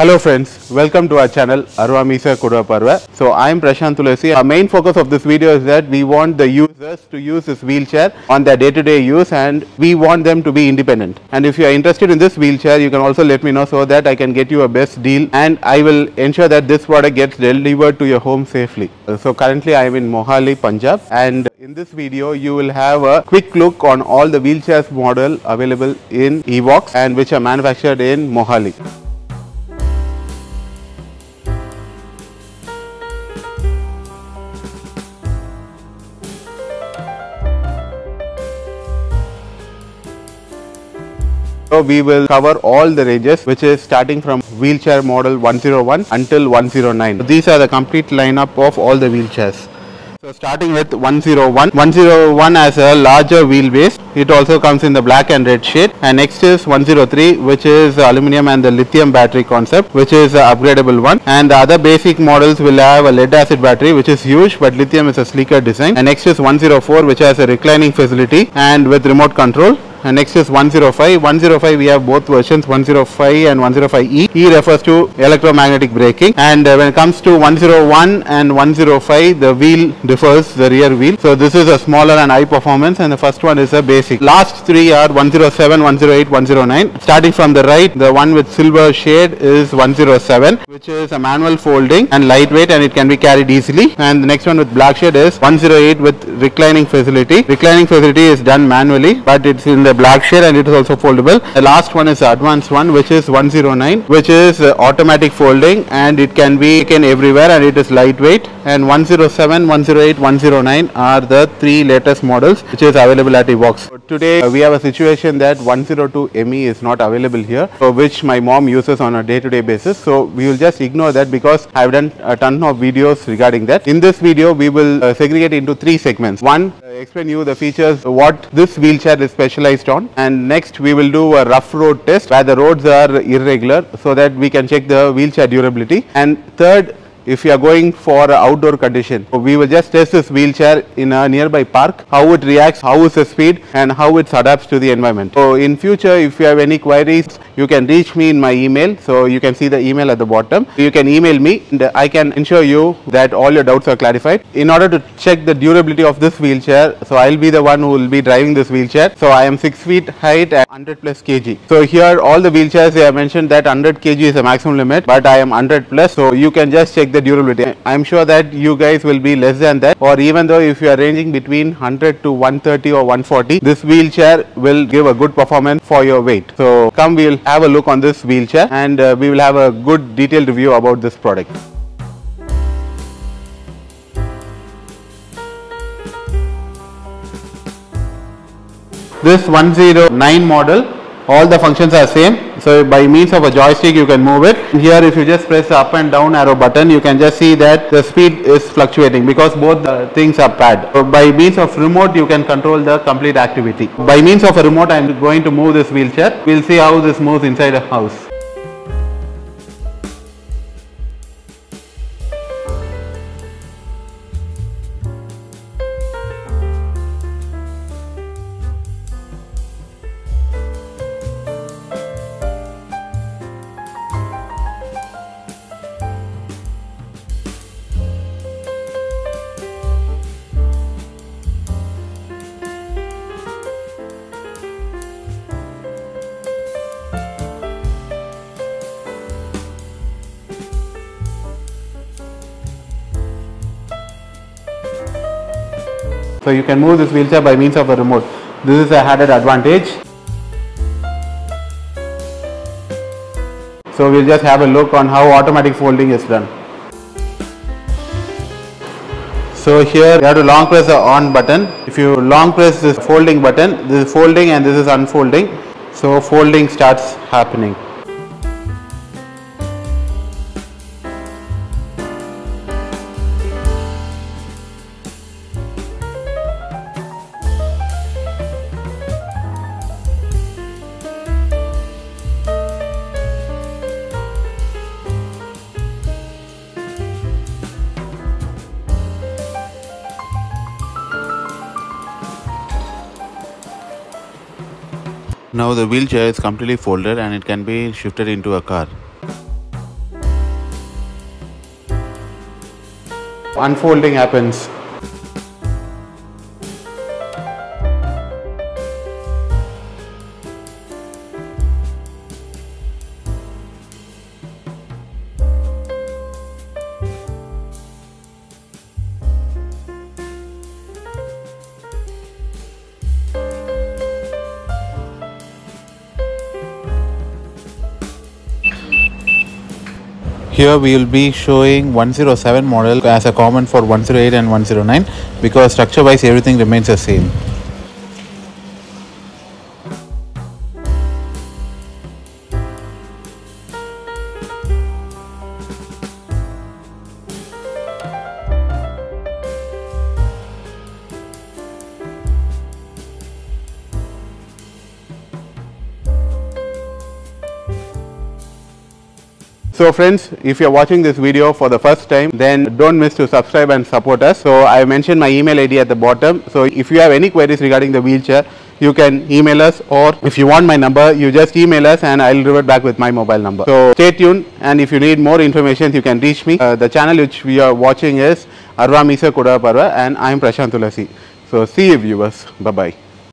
Hello friends, welcome to our channel Aruva Meesai Koduva Parva. So I am Prashant Tulasi. Our main focus of this video is that we want the users to use this wheelchair on their day-to-day use and we want them to be independent. And if you are interested in this wheelchair, you can also let me know so that I can get you a best deal and I will ensure that this product gets delivered to your home safely. So currently I am in Mohali, Punjab and in this video you will have a quick look on all the wheelchairs model available in Evox and which are manufactured in Mohali. So we will cover all the ranges which is starting from wheelchair model 101 until 109. These are the complete lineup of all the wheelchairs. So starting with 101. 101 has a larger wheelbase. It also comes in the black and red shade. And next is 103 which is aluminum and the lithium battery concept which is a upgradable one. And the other basic models will have a lead acid battery which is huge but lithium is a sleeker design. And next is 104 which has a reclining facility and with remote control and next is 105 105 we have both versions 105 and 105e e refers to electromagnetic braking and uh, when it comes to 101 and 105 the wheel differs the rear wheel so this is a smaller and high performance and the first one is a basic last three are 107 108 109 starting from the right the one with silver shade is 107 which is a manual folding and lightweight and it can be carried easily and the next one with black shade is 108 with reclining facility reclining facility is done manually but it's in the black shade and it is also foldable. The last one is the advanced one which is 109 which is uh, automatic folding and it can be taken everywhere and it is lightweight. And 107 108 109 are the three latest models which is available at Evox. So today uh, we have a situation that 102 ME is not available here so which my mom uses on a day to day basis. So we will just ignore that because I have done a ton of videos regarding that. In this video we will uh, segregate into three segments. One explain you the features what this wheelchair is specialized on. And next we will do a rough road test where the roads are irregular so that we can check the wheelchair durability. And third if you are going for outdoor condition we will just test this wheelchair in a nearby park how it reacts how is the speed and how it adapts to the environment. So in future if you have any queries you can reach me in my email. So you can see the email at the bottom. You can email me and i can ensure you that all your doubts are clarified. In order to check the durability of this wheelchair so i'll be the one who will be driving this wheelchair. So i am 6 feet height and 100 plus kg. So here all the wheelchairs they have mentioned that 100 kg is the maximum limit but i am 100 plus. So you can just check the durability. I am sure that you guys will be less than that or even though if you are ranging between 100 to 130 or 140 this wheelchair will give a good performance for your weight. So come we'll have a look on this wheelchair and uh, we will have a good detailed review about this product. This 109 model all the functions are same. So by means of a joystick you can move it. Here if you just press up and down arrow button you can just see that the speed is fluctuating because both the things are pad. So by means of remote you can control the complete activity. By means of a remote i am going to move this wheelchair. We'll see how this moves inside a house So you can move this wheelchair by means of a remote. This is a added advantage. So we'll just have a look on how automatic folding is done. So here you have to long press the on button. If you long press this folding button, this is folding and this is unfolding. So folding starts happening. Now the wheelchair is completely folded and it can be shifted into a car. Unfolding happens Here we will be showing 107 model as a common for 108 and 109 because structure wise everything remains the same. So friends, if you're watching this video for the first time, then don't miss to subscribe and support us. So I mentioned my email ID at the bottom. So if you have any queries regarding the wheelchair, you can email us or if you want my number, you just email us and I'll revert back with my mobile number. So stay tuned and if you need more information, you can reach me. Uh, the channel which we are watching is Aruva Meesai Koduva Parva and I'm Prashant Tulasi. So see you viewers. Bye-bye.